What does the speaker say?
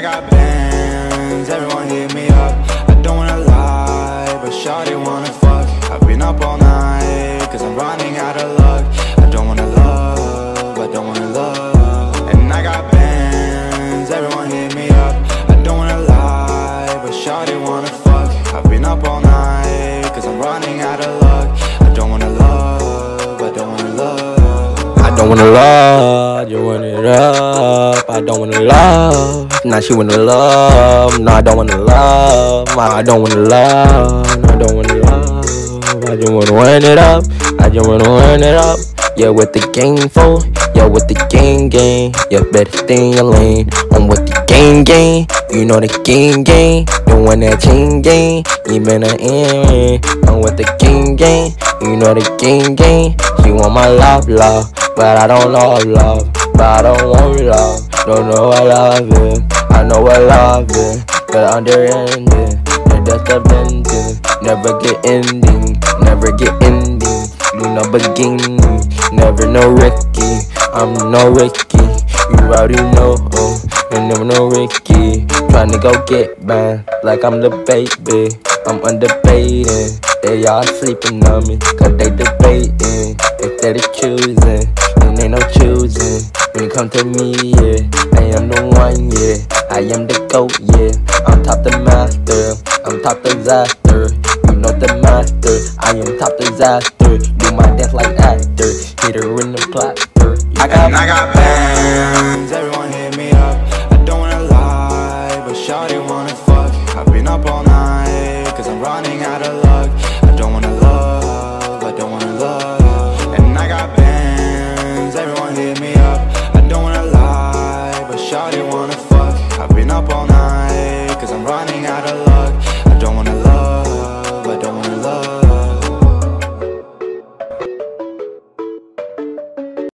I got bands, everyone hit me up. I don't wanna lie, but shawty wanna fuck. I've been up all night, cause I'm running out of luck. I don't wanna love, I don't wanna love. And I got bands, everyone hit me up. I don't wanna lie, but shawty wanna fuck. I've been up all night, cause I'm running out of luck. I don't wanna love, I don't wanna love. I don't wanna love, up. I don't wanna love. Now she wanna love. No, I don't wanna love. I don't wanna love. I don't wanna love. I just wanna run it up. I just wanna run it up. Yeah, with the game full. Yeah, with the gang gang. Yeah, better stay in your lane. I'm with the gang gang. You know the gang gang. Want that chain gang. You better in. I'm with the gang gang. You know the gang gang. She want my love, love. But I don't love love. But I don't want love. Don't know I love it. I know I love it. But ending. The ending. Never get ending. Never get ending. You know beginning. Never know Ricky. I'm no Ricky. You already know. Oh, you never know Ricky. Trying to go get banned like I'm the baby. I'm underpaid. They all sleeping on me. Cause they debating. Instead of choosing. Come to me, yeah. I am the one, yeah. I am the goat, yeah. I'm top the master. I'm top disaster. You know the master. I am top disaster. Do my dance like actor. Hit her in the plaster. I got I got bands, everyone hit me up. I don't wanna lie, but shawty wanna fuck. I've been up all night, cause I'm running out of luck. I don't wanna up all night Cause I'm running out of